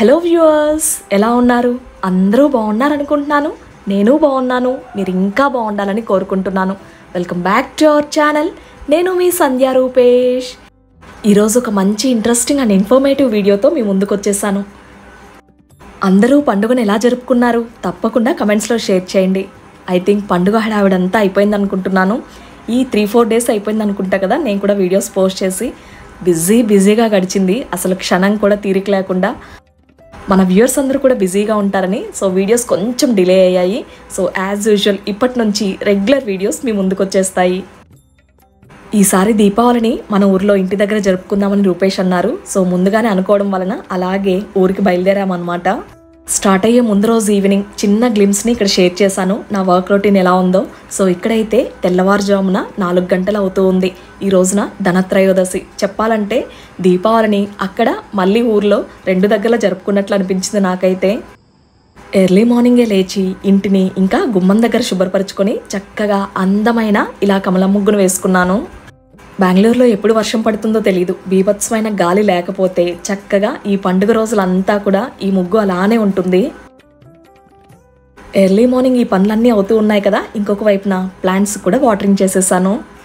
Hello viewers ఎలా ఉన్నారు? అందరూ బాగున్నారనుకుంటున్నాను. నేను బాగున్నాను. మీరు ఇంకా బాగుండాలని కోరుకుంటున్నాను. Welcome back to our channel. నేను మీ సంధ్య రూపేష్. ఈరోజు ఒక మంచి ఇంట్రెస్టింగ్ అండ్ ఇన్ఫర్మేటివ్ వీడియోతో మీ ముందుకు వచ్చేసాను అందరూ పండుగను ఎలా జరుపుకున్నారు? తప్పకుండా కమెంట్స్లో షేర్ చేయండి. ఐ థింక్ పండుగ హడావిడంతా అయిపోయింది అనుకుంటున్నాను ఈ త్రీ ఫోర్ డేస్ అయిపోయింది అనుకుంటా కదా నేను కూడా వీడియోస్ పోస్ట్ చేసి బిజీ బిజీగా గడిచింది. అసలు క్షణం కూడా తీరిక లేకుండా మన వ్యూయర్స్ అందరూ కూడా బిజీగా ఉంటారని సో వీడియోస్ కొంచెం డిలే అయ్యాయి. సో యాజ్ యూజువల్ ఇప్పటి నుంచి రెగ్యులర్ వీడియోస్ మీ ముందుకు వచ్చేస్తాయి. ఈసారి దీపావళిని మన ఊర్లో ఇంటి దగ్గర జరుపుకుందామని రూపేష్ అన్నారు. సో ముందుగానే అనుకోవడం వలన అలాగే ఊరికి బయలుదేరామన్నమాట. స్టార్ట్ అయ్యే ముందు రోజు ఈవినింగ్ చిన్న గ్లిమ్స్ని ఇక్కడ షేర్ చేశాను. నా వర్క్ రొటీన్ ఎలా ఉందో. సో ఇక్కడైతే తెల్లవారుజామున నాలుగు గంటలు అవుతూ ఉంది. ఈ రోజున ధనత్రయోదశి. చెప్పాలంటే దీపావళిని అక్కడ మళ్ళీ ఊర్లో రెండు దగ్గర జరుపుకున్నట్లు అనిపించింది నాకైతే. ఎర్లీ మార్నింగే లేచి ఇంటిని ఇంకా గుమ్మం దగ్గర శుభ్రపరచుకొని చక్కగా అందమైన ఇలా కమల ముగ్గును వేసుకున్నాను. బెంగళూరులో ఎప్పుడు వర్షం పడుతుందో తెలియదు బీభత్సమైన గాలి లేకపోతే చక్కగా ఈ పండుగ రోజులంతా కూడా ఈ ముగ్గు అలానే ఉంటుంది. ఎర్లీ మార్నింగ్ ఈ పనులన్నీ అవుతూ ఉన్నాయి కదా. ఇంకొక వైపున ప్లాంట్స్ కూడా వాటరింగ్ చేసేసాను.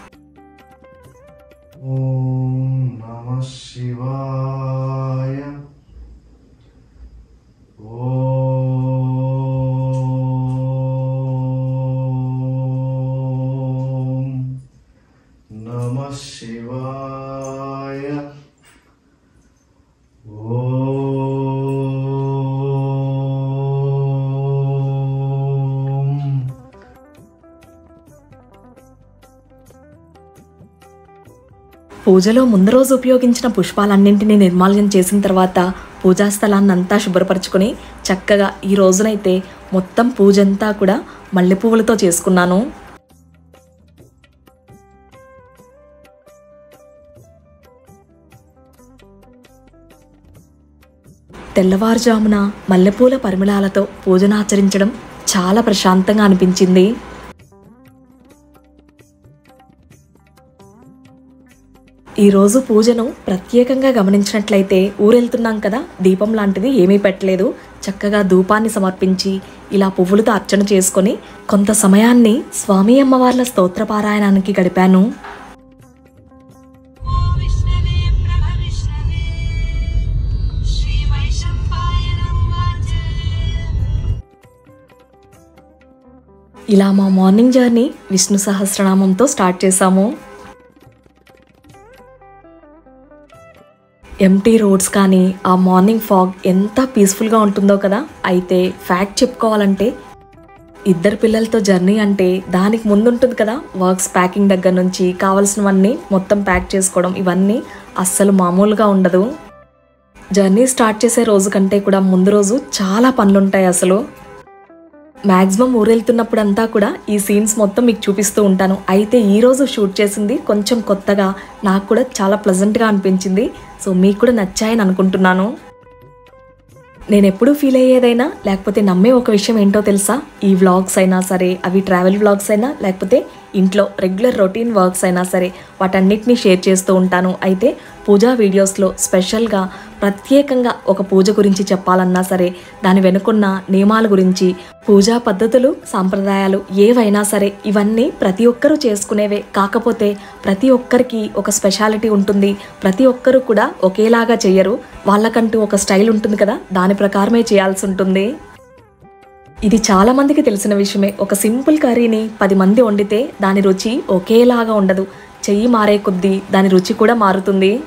శివాయ. ఓ పూజలో ముందు రోజు ఉపయోగించిన పుష్పాలన్నింటినీ నిర్మాల్యం చేసిన తర్వాత పూజా స్థలాన్ని అంతా శుభ్రపరచుకొని చక్కగా ఈ రోజునైతే మొత్తం పూజంతా కూడా మల్లెపువ్వులతో చేసుకున్నాను. తెల్లవారుజామున మల్లెపూల పరిమళాలతో పూజను ఆచరించడం చాలా ప్రశాంతంగా అనిపించింది. ఈరోజు పూజను ప్రత్యేకంగా గమనించినట్లయితే ఊరెళ్తున్నాం కదా దీపం లాంటిది ఏమీ పెట్టలేదు. చక్కగా ధూపాన్ని సమర్పించి ఇలా పువ్వులతో అర్చన చేసుకొని కొంత సమయాన్ని స్వామి అమ్మవార్ల స్తోత్రపారాయణానికి గడిపాను. ఇలా మా మార్నింగ్ జర్నీ విష్ణు సహస్రనామంతో స్టార్ట్ చేశాము. ఎంటీ రోడ్స్ కానీ ఆ మార్నింగ్ ఫాగ్ ఎంత పీస్ఫుల్గా ఉంటుందో కదా. అయితే ఫ్యాక్ట్ చెప్పుకోవాలంటే ఇద్దరు పిల్లలతో జర్నీ అంటే దానికి ముందు ఉంటుంది కదా వర్క్స్ ప్యాకింగ్ దగ్గర నుంచి కావాల్సినవన్నీ మొత్తం ప్యాక్ చేసుకోవడం. ఇవన్నీ అస్సలు మామూలుగా ఉండదు. జర్నీ స్టార్ట్ చేసే రోజు కంటే కూడా ముందు రోజు చాలా పనులుంటాయి అసలు. మ్యాక్సిమం ఊరెళ్తున్నప్పుడంతా కూడా ఈ సీన్స్ మొత్తం మీకు చూపిస్తూ ఉంటాను. అయితే ఈరోజు షూట్ చేసింది కొంచెం కొత్తగా నాకు కూడా చాలా ప్లెజెంట్గా అనిపించింది. సో మీకు కూడా నచ్చాయని అనుకుంటున్నాను. నేను ఎప్పుడూ ఫీల్ అయ్యేదైనా లేకపోతే నమ్మే ఒక విషయం ఏంటో తెలుసా? ఈ వ్లాగ్స్ అయినా సరే అవి ట్రావెల్ వ్లాగ్స్ అయినా లేకపోతే ఇంట్లో రెగ్యులర్ రొటీన్ వర్క్స్ అయినా సరే వాటన్నిటిని షేర్ చేస్తూ ఉంటాను. అయితే పూజా వీడియోస్లో స్పెషల్గా ప్రత్యేకంగా ఒక పూజ గురించి చెప్పాలన్నా సరే దాని వెనుకున్న నియమాల గురించి పూజా పద్ధతులు సాంప్రదాయాలు ఏవైనా సరే ఇవన్నీ ప్రతి ఒక్కరూ చేసుకునేవే. కాకపోతే ప్రతి ఒక్కరికి ఒక స్పెషాలిటీ ఉంటుంది. ప్రతి ఒక్కరూ కూడా ఒకేలాగా చెయ్యరు వాళ్ళకంటూ ఒక స్టైల్ ఉంటుంది కదా దాని ప్రకారమే చేయాల్సి ఉంటుంది. ఇది చాలా మందికి తెలిసిన విషయమే. ఒక సింపుల్ కర్రీని పది మంది వండితే దాని రుచి ఒకేలాగా ఉండదు. చెయ్యి మారే కొద్దీ దాని రుచి కూడా మారుతుంది.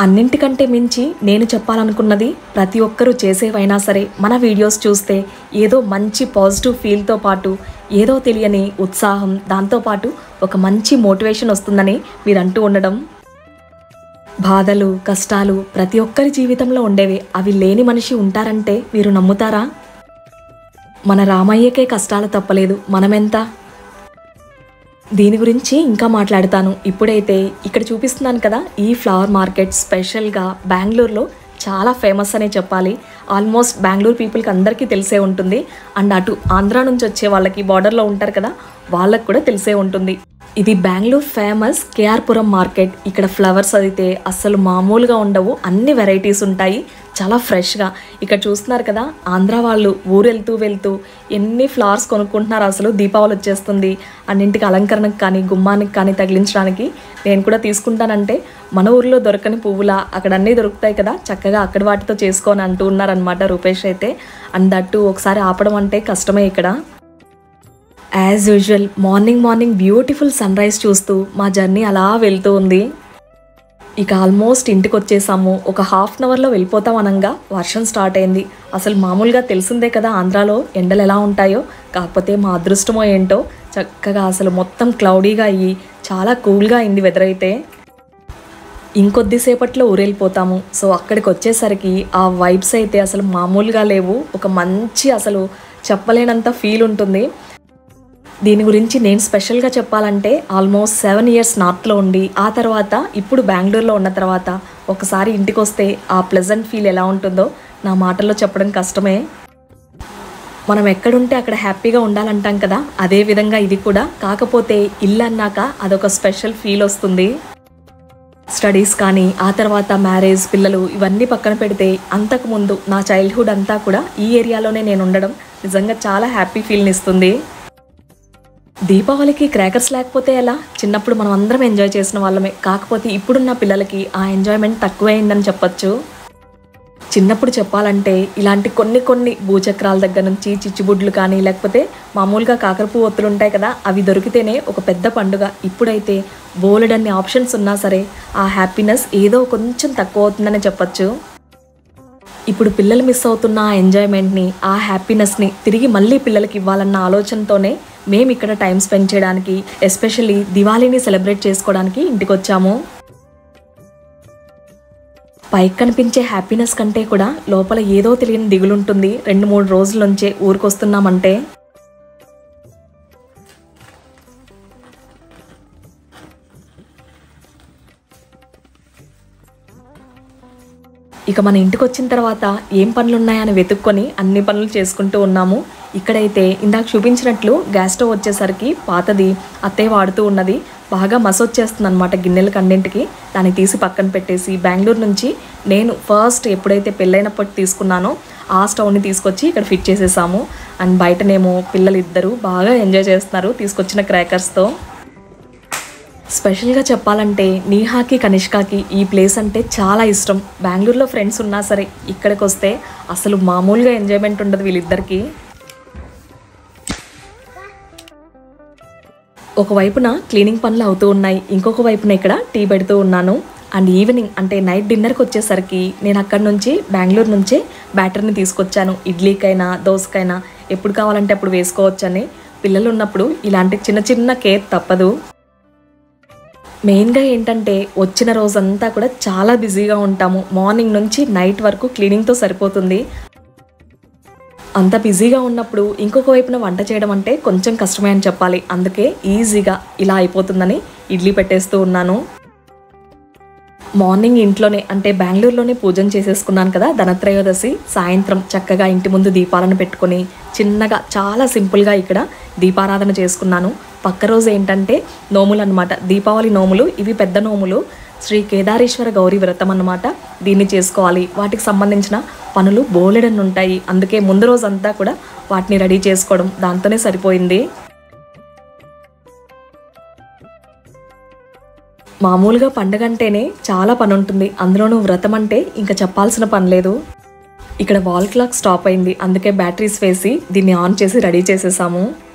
అన్నింటికంటే మించి నేను చెప్పాలనుకున్నది ప్రతి ఒక్కరూ చేసేవైనా సరే మన వీడియోస్ చూస్తే ఏదో మంచి పాజిటివ్ ఫీల్తో పాటు ఏదో తెలియని ఉత్సాహం దాంతోపాటు ఒక మంచి మోటివేషన్ వస్తుందని మీరు అంటూ ఉండడం. బాధలు కష్టాలు ప్రతి ఒక్కరి జీవితంలో ఉండేవి. అవి లేని మనిషి ఉంటారంటే మీరు నమ్ముతారా? మన రామయ్యకే కష్టాలు తప్పలేదు. మనమెంత దీని గురించి ఇంకా మాట్లాడతాను. ఇప్పుడైతే ఇక్కడ చూపిస్తున్నాను కదా ఈ ఫ్లవర్ మార్కెట్ స్పెషల్గా బెంగళూరులో చాలా ఫేమస్ అనే చెప్పాలి. ఆల్మోస్ట్ బెంగళూరు పీపుల్కి అందరికీ తెలిసే ఉంటుంది. అండ్ అటు ఆంధ్ర నుంచి వచ్చే వాళ్ళకి బార్డర్లో ఉంటారు కదా వాళ్ళకు కూడా తెలిసే ఉంటుంది. ఇది బెంగళూరు ఫేమస్ కేఆర్పురం మార్కెట్. ఇక్కడ ఫ్లవర్స్ అయితే అస్సలు మామూలుగా ఉండవు. అన్ని వెరైటీస్ ఉంటాయి. చాలా ఫ్రెష్గా. ఇక్కడ చూస్తున్నారు కదా ఆంధ్ర వాళ్ళు ఊరు వెళ్తూ ఎన్ని ఫ్లవర్స్ కొనుక్కుంటున్నారు అసలు దీపావళి వచ్చేస్తుంది. అన్నింటికి అలంకరణకు కానీ గుమ్మానికి కానీ తగిలించడానికి నేను కూడా తీసుకుంటానంటే మన ఊర్లో దొరకని పువ్వులా అక్కడ అన్నీ దొరుకుతాయి కదా చక్కగా అక్కడ వాటితో చేసుకొని అంటూ ఉన్నారనమాట రూపేష్ అయితే. అండ్ దట్టు ఒకసారి ఆపడం అంటే కష్టమే ఇక్కడ. As usual morning morning beautiful sunrise చూస్తూ మా జర్నీ అలా వెళ్తూ ఉంది. ఇక ఆల్మోస్ట్ ఇంటికి వచ్చేసాము ఒక హాఫ్ అన్ అవర్లో వెళ్ళిపోతాం అనంగా. వర్షం స్టార్ట్ అయింది. అసలు మామూలుగా తెలిసిందే కదా ఆంధ్రాలో ఎండలు ఎలా ఉంటాయో కాకపోతే మా అదృష్టమో ఏంటో. చక్కగా అసలు మొత్తం క్లౌడీగా అయ్యి చాలా కూల్గా అయింది వెదర్ అయితే. ఇంకొద్దిసేపట్లో ఊరెళ్ళిపోతాము. సో అక్కడికి వచ్చేసరికి ఆ వైబ్స్ అయితే అసలు మామూలుగా లేవు. ఒక మంచి అసలు చెప్పలేనంత ఫీల్ ఉంటుంది. దీని గురించి నేను స్పెషల్గా చెప్పాలంటే ఆల్మోస్ట్ సెవెన్ ఇయర్స్ నార్త్లో ఉండి ఆ తర్వాత ఇప్పుడు బెంగళూరులో ఉన్న తర్వాత ఒకసారి ఇంటికి వస్తే ఆ ప్లెజెంట్ ఫీల్ ఎలా ఉంటుందో నా మాటల్లో చెప్పడం కష్టమే. మనం ఎక్కడుంటే అక్కడ హ్యాపీగా ఉండాలంటాం కదా అదే విధంగా ఇది కూడా. కాకపోతే ఇల్లు అన్నాక అదొక స్పెషల్ ఫీల్ వస్తుంది. స్టడీస్ కానీ ఆ తర్వాత మ్యారేజ్ పిల్లలు ఇవన్నీ పక్కన పెడితే అంతకుముందు నా చైల్డ్హుడ్ అంతా కూడా ఈ ఏరియాలోనే నేను ఉండడం నిజంగా చాలా హ్యాపీ ఫీల్ని ఇస్తుంది. దీపావళికి క్రాకర్స్ లేకపోతే ఎలా? చిన్నప్పుడు మనం అందరం ఎంజాయ్ చేసిన వాళ్ళమే. కాకపోతే ఇప్పుడున్న పిల్లలకి ఆ ఎంజాయ్మెంట్ తక్కువైందని చెప్పొచ్చు. చిన్నప్పుడు చెప్పాలంటే ఇలాంటి కొన్ని కొన్ని భూచక్రాల దగ్గర నుంచి చిచ్చుబుడ్లు కానీ లేకపోతే మామూలుగా కాకరపు ఒత్తులు ఉంటాయి కదా అవి దొరికితేనే ఒక పెద్ద పండుగ. ఇప్పుడైతే బోలెడన్ని ఆప్షన్స్ ఉన్నా సరే ఆ హ్యాపీనెస్ ఏదో కొంచెం తక్కువ అవుతుందనే చెప్పచ్చు. ఇప్పుడు పిల్లలు మిస్ అవుతున్న ఆ ఎంజాయ్మెంట్ని ఆ హ్యాపీనెస్ని తిరిగి మళ్ళీ పిల్లలకి ఇవ్వాలన్న ఆలోచనతోనే మేము ఇక్కడ టైం స్పెండ్ చేయడానికి ఎస్పెషల్లీ దివాళీని సెలబ్రేట్ చేసుకోవడానికి ఇంటికి వచ్చాము పైకి కనిపించే హ్యాపీనెస్ కంటే కూడా లోపల ఏదో తెలియని దిగులుంటుంది. రెండు మూడు రోజుల నుంచే ఊరికొస్తున్నామంటే ఇక మన ఇంటికి వచ్చిన తర్వాత ఏం పనులు ఉన్నాయని వెతుక్కొని అన్ని పనులు చేసుకుంటూ ఉన్నాము. ఇక్కడైతే ఇందాక చూపించినట్లు గ్యాస్ స్టవ్ వచ్చేసరికి పాతది అత్తయ్య వాడుతూ ఉన్నది. బాగా మసొచ్చేస్తుంది అనమాట గిన్నెల కన్నింటికి దాన్ని తీసి పక్కన పెట్టేసి బెంగళూరు నుంచి నేను ఫస్ట్ ఎప్పుడైతే పెళ్ళైనప్పటి తీసుకున్నానో ఆ స్టవ్ని తీసుకొచ్చి ఇక్కడ ఫిట్ చేసేసాము. అండ్ బయటనేమో పిల్లలు ఇద్దరు బాగా ఎంజాయ్ చేస్తున్నారు తీసుకొచ్చిన క్రాకర్స్తో స్పెషల్గా చెప్పాలంటే నీహాకి కనిష్కాకి ఈ ప్లేస్ అంటే చాలా ఇష్టం. బెంగళూరులో ఫ్రెండ్స్ ఉన్నా సరే ఇక్కడికి వస్తే అసలు మామూలుగా ఎంజాయ్మెంట్ ఉండదు వీళ్ళిద్దరికి. ఒక వైపున క్లీనింగ్ పనులు అవుతూ ఉన్నాయి ఇంకొక వైపున ఇక్కడ టీ పెడుతూ ఉన్నాను. అండ్ ఈవినింగ్ అంటే నైట్ డిన్నర్కి వచ్చేసరికి నేను అక్కడ నుంచి బెంగళూరు నుంచే బ్యాటర్ని తీసుకొచ్చాను. ఇడ్లీకైనా దోసకైనా ఎప్పుడు కావాలంటే అప్పుడు వేసుకోవచ్చని. పిల్లలు ఉన్నప్పుడు ఇలాంటి చిన్న చిన్న కేర్ తప్పదు. మెయిన్గా ఏంటంటే వచ్చిన రోజంతా కూడా చాలా బిజీగా ఉంటాము. మార్నింగ్ నుంచి నైట్ వరకు క్లీనింగ్తో సరిపోతుంది. అంత బిజీగా ఉన్నప్పుడు ఇంకొక వైపున వంట చేయడం అంటే కొంచెం కష్టమే అని చెప్పాలి. అందుకే ఈజీగా ఇలా అయిపోతుందని ఇడ్లీ పెట్టేస్తూ ఉన్నాను. మార్నింగ్ ఇంట్లోనే అంటే బెంగళూరులోనే పూజన చేసేసుకున్నాను కదా ధనత్రయోదశి. సాయంత్రం చక్కగా ఇంటి ముందు దీపాలను పెట్టుకొని చిన్నగా చాలా సింపుల్గా ఇక్కడ దీపారాధన చేసుకున్నాను. పక్క రోజు ఏంటంటే నోములు అనమాట దీపావళి నోములు ఇవి పెద్ద నోములు. శ్రీ కేదారేశ్వర గౌరీ వ్రతం అన్నమాట. దీన్ని చేసుకోవాలి. వాటికి సంబంధించిన పనులు బోలెడన్ని ఉంటాయి. అందుకే ముందు రోజంతా కూడా వాటిని రెడీ చేసుకోవడం దాంతోనే సరిపోయింది. మామూలుగా పండగ అంటేనే చాలా పని ఉంటుంది. అందులోనూ వ్రతం అంటే ఇంకా చెప్పాల్సిన పని లేదు. ఇక్కడ వాల్ క్లాక్ స్టాప్ అయింది. అందుకే బ్యాటరీస్ వేసి దీన్ని ఆన్ చేసి రెడీ చేసేసాము.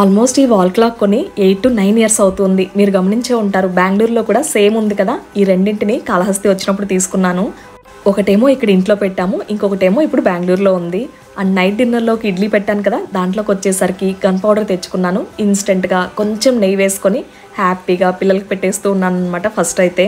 ఆల్మోస్ట్ ఈ వాల్ క్లాక్ కొని ఎయిట్ టు నైన్ ఇయర్స్ అవుతుంది. మీరు గమనించే ఉంటారు బెంగళూరులో కూడా సేమ్ ఉంది కదా. ఈ రెండింటిని కాళహస్తి వచ్చినప్పుడు తీసుకున్నాను. ఒకటేమో ఇక్కడ ఇంట్లో పెట్టాము ఇంకొకటేమో ఇప్పుడు బెంగళూరులో ఉంది. అండ్ నైట్ డిన్నర్లోకి ఇడ్లీ పెట్టాను కదా దాంట్లోకి వచ్చేసరికి గన్ పౌడర్ తెచ్చుకున్నాను. ఇన్స్టెంట్గా కొంచెం నెయ్యి వేసుకొని హ్యాపీగా పిల్లలకి పెట్టేస్తూ ఉన్నాను అనమాట ఫస్ట్ అయితే.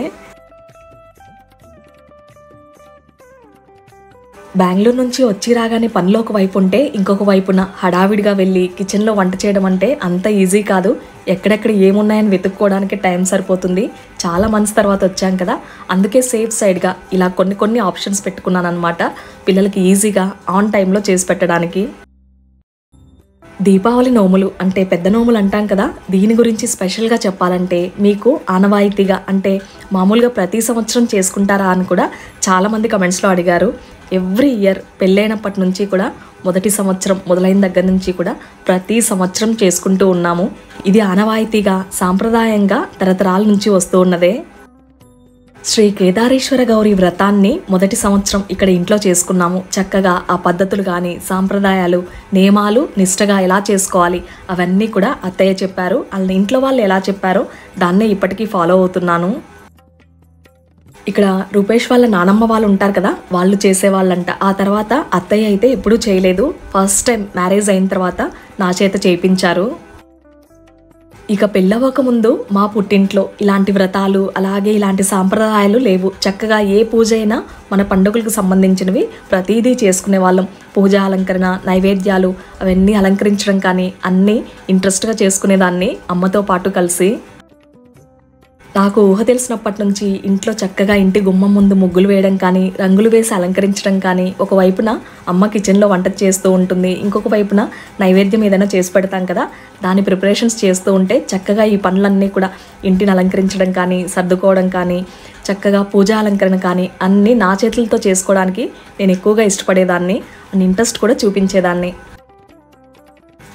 బెంగళూరు నుంచి వచ్చి రాగానే పనిలో ఒక వైపు ఉంటే ఇంకొక వైపున హడావిడిగా వెళ్ళి కిచెన్లో వంట చేయడం అంటే అంత ఈజీ కాదు. ఎక్కడెక్కడ ఏమున్నాయని వెతుక్కోవడానికి టైం సరిపోతుంది. చాలా మంత్స్ తర్వాత వచ్చాం కదా. అందుకే సేఫ్ సైడ్గా ఇలా కొన్ని కొన్ని ఆప్షన్స్ పెట్టుకున్నాను అనమాట పిల్లలకి ఈజీగా ఆన్ టైంలో చేసి పెట్టడానికి. దీపావళి నోములు అంటే పెద్ద నోములు అంటాం కదా. దీని గురించి స్పెషల్గా చెప్పాలంటే మీకు ఆనవాయితీగా అంటే మామూలుగా ప్రతి సంవత్సరం చేసుకుంటారా అని కూడా చాలామంది కమెంట్స్లో అడిగారు. ఎవ్రీ ఇయర్ పెళ్ళైనప్పటి నుంచి కూడా మొదటి సంవత్సరం మొదలైన దగ్గర నుంచి కూడా ప్రతి సంవత్సరం చేసుకుంటూ ఉన్నాము. ఇది ఆనవాయితీగా సాంప్రదాయంగా తరతరాల నుంచి వస్తూ ఉన్నదే. శ్రీ కేదారేశ్వర గౌరి వ్రతాన్ని మొదటి సంవత్సరం ఇక్కడ ఇంట్లో చేసుకున్నాము. చక్కగా ఆ పద్ధతులు కానీ సాంప్రదాయాలు నియమాలు నిష్టగా ఎలా చేసుకోవాలి అవన్నీ కూడా అత్తయ్య చెప్పారు. వాళ్ళ ఇంట్లో వాళ్ళు ఎలా చెప్పారో దాన్నే ఇప్పటికీ ఫాలో అవుతున్నాను. ఇక్కడ రూపేష్ వాళ్ళ నానమ్మ వాళ్ళు ఉంటారు కదా వాళ్ళు చేసేవాళ్ళంట. ఆ తర్వాత అత్తయ్య అయితే ఎప్పుడూ చేయలేదు. ఫస్ట్ టైం మ్యారేజ్ అయిన తర్వాత నా చేత చేయించారు. ఇక పెళ్ళవక ముందు మా పుట్టింట్లో ఇలాంటి వ్రతాలు అలాగే ఇలాంటి సాంప్రదాయాలు లేవు. చక్కగా ఏ పూజ అయినా మన పండుగలకు సంబంధించినవి ప్రతిదీ చేసుకునే వాళ్ళం. పూజ అలంకరణ నైవేద్యాలు అవన్నీ అలంకరించడం కానీ అన్నీ ఇంట్రెస్ట్గా చేసుకునేదాన్ని అమ్మతో పాటు కలిసి. నాకు ఊహ తెలిసినప్పటి నుంచి ఇంట్లో చక్కగా ఇంటి గుమ్మం ముందు ముగ్గులు వేయడం కానీ రంగులు వేసి అలంకరించడం కానీ ఒక వైపున అమ్మ కిచెన్లో వంట చేస్తూ ఉంటుంది. ఇంకొక వైపున నైవేద్యం ఏదైనా చేసి పెడతాం కదా. దాని ప్రిపరేషన్స్ చేస్తూ ఉంటే చక్కగా ఈ పనులన్నీ కూడా ఇంటిని అలంకరించడం కానీ సర్దుకోవడం కానీ చక్కగా పూజా అలంకరణ కానీ అన్నీ నా చేతులతో చేసుకోవడానికి నేను ఎక్కువగా ఇష్టపడేదాన్ని. అండ్ ఇంట్రెస్ట్ కూడా చూపించేదాన్ని.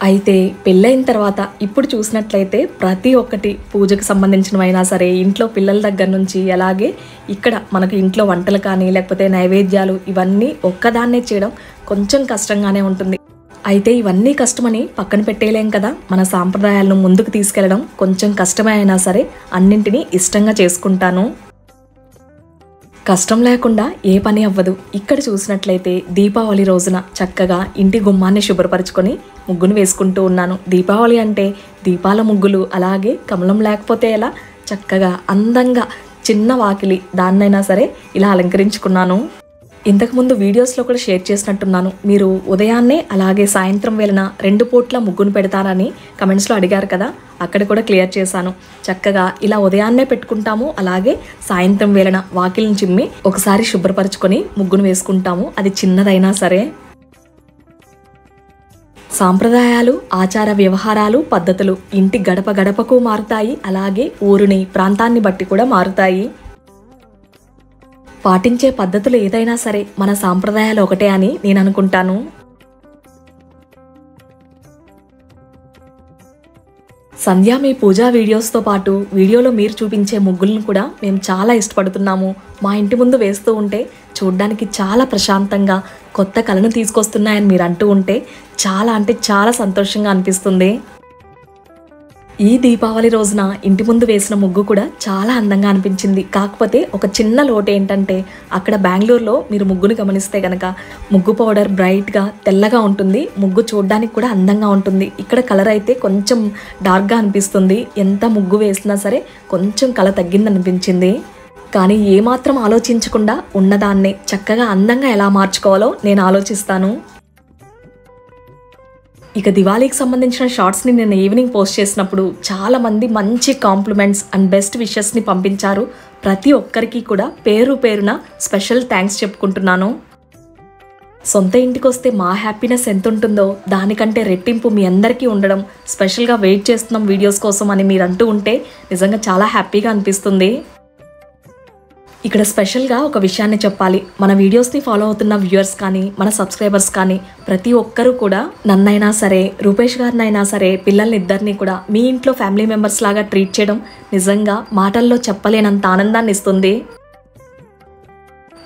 అయితే పెళ్ళైన తర్వాత ఇప్పుడు చూసినట్లయితే ప్రతి ఒక్కటి పూజకు సంబంధించినవైనా సరే ఇంట్లో పిల్లల దగ్గర నుంచి అలాగే ఇక్కడ మనకు ఇంట్లో వంటలు కానీ లేకపోతే నైవేద్యాలు ఇవన్నీ ఒక్కదాన్నే చేయడం కొంచెం కష్టంగానే ఉంటుంది. అయితే ఇవన్నీ కష్టమని పక్కన పెట్టేయలేం కదా. మన సాంప్రదాయాలను ముందుకు తీసుకెళ్ళడం కొంచెం కష్టమే అయినా సరే అన్నింటినీ ఇష్టంగా చేసుకుంటాను. కష్టం లేకుండా ఏ పని అవ్వదు. ఇక్కడ చూసినట్లయితే దీపావళి రోజున చక్కగా ఇంటి గుమ్మాన్ని శుభ్రపరచుకొని ముగ్గును వేసుకుంటూ ఉన్నాను. దీపావళి అంటే దీపాల ముగ్గులు అలాగే కమలం లేకపోతే ఎలా? చక్కగా అందంగా చిన్న వాకిలి దాన్నైనా సరే ఇలా అలంకరించుకున్నాను. ఇంతకుముందు వీడియోస్లో కూడా షేర్ చేసినట్టున్నాను. మీరు ఉదయాన్నే అలాగే సాయంత్రం వేళన రెండు పూట్ల ముగ్గును పెడతారని కమెంట్స్లో అడిగారు కదా అక్కడ కూడా క్లియర్ చేశాను. చక్కగా ఇలా ఉదయాన్నే పెట్టుకుంటాము అలాగే సాయంత్రం వేళన వాకిలిని చిమ్మి ఒకసారి శుభ్రపరచుకొని ముగ్గును వేసుకుంటాము. అది చిన్నదైనా సరే. సాంప్రదాయాలు ఆచార వ్యవహారాలు పద్ధతులు ఇంటి గడప గడపకు మారుతాయి అలాగే ఊరిని ప్రాంతాన్ని బట్టి కూడా మారుతాయి. పాటించే పద్ధతులు ఏదైనా సరే మన సాంప్రదాయాలు ఒకటే అని నేను అనుకుంటాను. సంధ్య మీ పూజా వీడియోస్తో పాటు వీడియోలో మీరు చూపించే ముగ్గులను కూడా మేము చాలా ఇష్టపడుతున్నాము. మా ఇంటి ముందు వేస్తూ ఉంటే చూడ్డానికి చాలా ప్రశాంతంగా కొత్త కళను తీసుకొస్తున్నాయని మీరు అంటూ ఉంటే చాలా అంటే చాలా సంతోషంగా అనిపిస్తుంది. ఈ దీపావళి రోజున ఇంటి ముందు వేసిన ముగ్గు కూడా చాలా అందంగా అనిపించింది. కాకపోతే ఒక చిన్న లోటు ఏంటంటే అక్కడ బెంగళూరులో మీరు ముగ్గును గమనిస్తే గనక ముగ్గు పౌడర్ బ్రైట్గా తెల్లగా ఉంటుంది ముగ్గు చూడడానికి కూడా అందంగా ఉంటుంది. ఇక్కడ కలర్ అయితే కొంచెం డార్క్గా అనిపిస్తుంది. ఎంత ముగ్గు వేసినా సరే కొంచెం కలర్ తగ్గింది అనిపించింది కానీ ఏమాత్రం ఆలోచించకుండా ఉన్నదాన్నే చక్కగా అందంగా ఎలా మార్చుకోవాలో నేను ఆలోచిస్తాను. ఇక దివాళీకి సంబంధించిన షార్ట్స్ని నేను ఈవినింగ్ పోస్ట్ చేసినప్పుడు చాలామంది మంచి కాంప్లిమెంట్స్ అండ్ బెస్ట్ విషెస్ని పంపించారు. ప్రతి ఒక్కరికి కూడా పేరు పేరున స్పెషల్ థ్యాంక్స్ చెప్పుకుంటున్నాను. సొంత ఇంటికి వస్తే మా హ్యాపీనెస్ ఎంత ఉంటుందో దానికంటే రెట్టింపు మీ అందరికీ ఉండడం స్పెషల్గా వెయిట్ చేస్తున్నాం వీడియోస్ కోసం అని మీరు అంటూ ఉంటే నిజంగా చాలా హ్యాపీగా అనిపిస్తుంది. ఇక్కడ స్పెషల్గా ఒక విషయాన్ని చెప్పాలి. మన వీడియోస్ని ఫాలో అవుతున్న వ్యూయర్స్ కానీ మన సబ్స్క్రైబర్స్ కానీ ప్రతి ఒక్కరూ కూడా నన్నైనా సరే రూపేష్ గారినైనా సరే పిల్లల్ని ఇద్దరిని కూడా మీ ఇంట్లో ఫ్యామిలీ మెంబర్స్ లాగా ట్రీట్ చేయడం నిజంగా మాటల్లో చెప్పలేనంత ఆనందాన్ని ఇస్తుంది.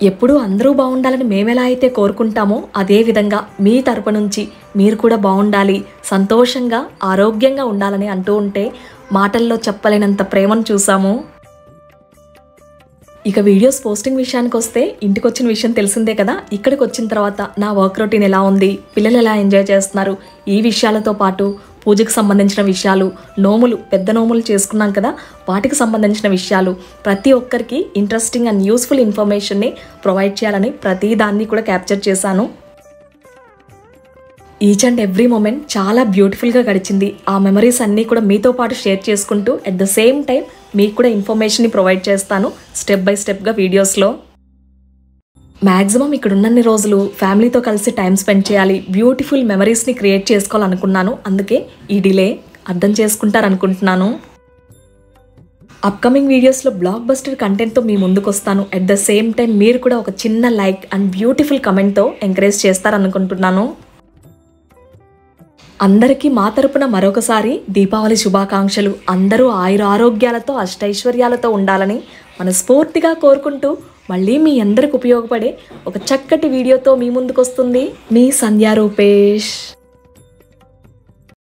ఎప్పుడూ అందరూ బాగుండాలని మేమెలా అయితే కోరుకుంటామో అదే విధంగా మీ తరపు నుంచి మీరు కూడా బాగుండాలి సంతోషంగా ఆరోగ్యంగా ఉండాలని అంటూ ఉంటే మాటల్లో చెప్పలేనంత ప్రేమను చూసాము. ఇక వీడియోస్ పోస్టింగ్ విషయానికి వస్తే ఇంటికి వచ్చిన విషయం తెలిసిందే కదా. ఇక్కడికి వచ్చిన తర్వాత నా వర్క్ రొటీన్ ఎలా ఉంది? పిల్లలు ఎలా ఎంజాయ్ చేస్తున్నారు? ఈ విషయాలతో పాటు పూజకు సంబంధించిన విషయాలు నోములు పెద్ద నోములు చేసుకున్నాం కదా. వాటికి సంబంధించిన విషయాలు ప్రతి ఒక్కరికి ఇంట్రెస్టింగ్ అండ్ యూస్ఫుల్ ఇన్ఫర్మేషన్ని ప్రొవైడ్ చేయాలని ప్రతి దాన్ని కూడా క్యాప్చర్ చేశాను. ఈచ్ అండ్ ఎవ్రీ మూమెంట్ చాలా బ్యూటిఫుల్గా గడిచింది. ఆ మెమరీస్ అన్నీ కూడా మీతో పాటు షేర్ చేసుకుంటూ అట్ ద సేమ్ టైం మీకు కూడా ఇన్ఫర్మేషన్ని ప్రొవైడ్ చేస్తాను స్టెప్ బై స్టెప్గా వీడియోస్లో మ్యాక్సిమం ఇక్కడ ఉన్నన్ని రోజులు ఫ్యామిలీతో కలిసి టైం స్పెండ్ చేయాలి బ్యూటిఫుల్ మెమరీస్ని క్రియేట్ చేసుకోవాలనుకున్నాను. అందుకే ఈ డిలే అర్థం చేసుకుంటారనుకుంటున్నాను. అప్కమింగ్ వీడియోస్లో బ్లాక్ బస్టర్ కంటెంట్తో మీ ముందుకు వస్తాను. అట్ ద సేమ్ టైం మీరు కూడా ఒక చిన్న లైక్ అండ్ బ్యూటిఫుల్ కమెంట్తో ఎంకరేజ్ చేస్తారనుకుంటున్నాను. అందరికీ మా తరపున మరొకసారి దీపావళి శుభాకాంక్షలు. అందరూ ఆయుర ఆరోగ్యాలతో అష్టైశ్వర్యాలతో ఉండాలని మనస్ఫూర్తిగా కోరుకుంటూ మళ్ళీ మీ అందరికి ఉపయోగపడే ఒక చక్కటి వీడియోతో మీ ముందుకు వస్తుంది మీ సంధ్యా రూపేష్